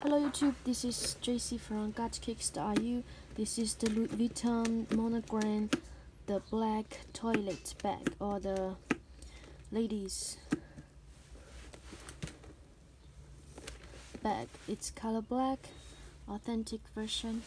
Hello YouTube, this is JC from GodKicks.ru. This is the Louis Vuitton monogram, the black toilet bag or the ladies bag. It's color black, authentic version.